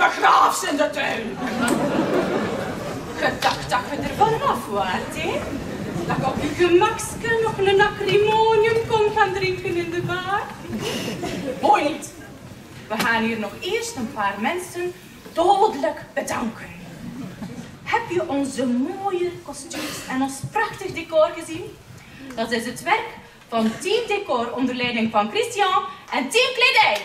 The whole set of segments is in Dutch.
gaafs in de tuin. Gedacht dat je er vanaf waart, hè? Dat je op je gemakske nog een acrimonium kon gaan drinken in de bar. Mooi niet. We gaan hier nog eerst een paar mensen dodelijk bedanken. Heb je onze mooie kostuums en ons prachtig decor gezien? Dat is het werk van Team Decor onder leiding van Christian en Team Kledij.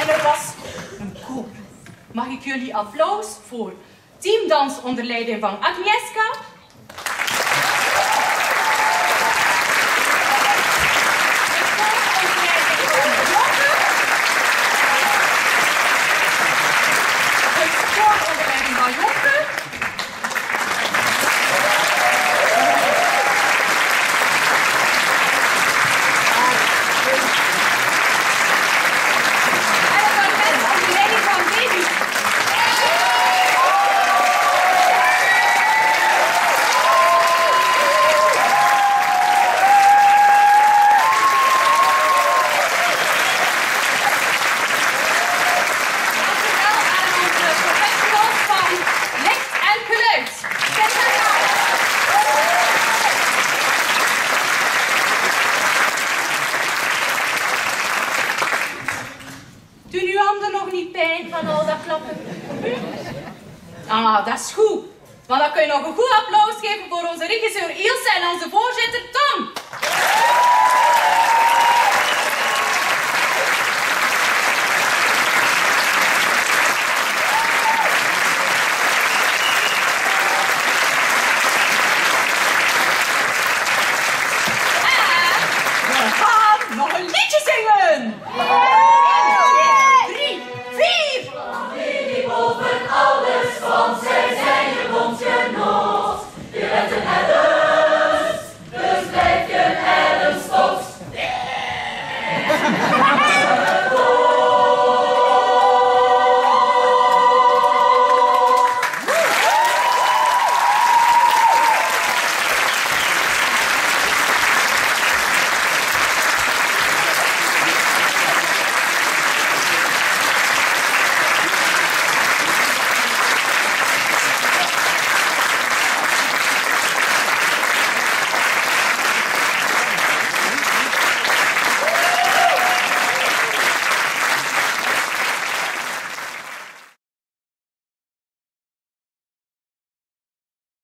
En er was een koop. Mag ik jullie applaus voor Teamdans onder leiding van Agnieszka, dat? Ah, dat is goed. Maar dan kun je nog een goed applaus geven voor onze regisseur Ilse en onze voorzitter Tom. En we gaan nog een liedje zingen.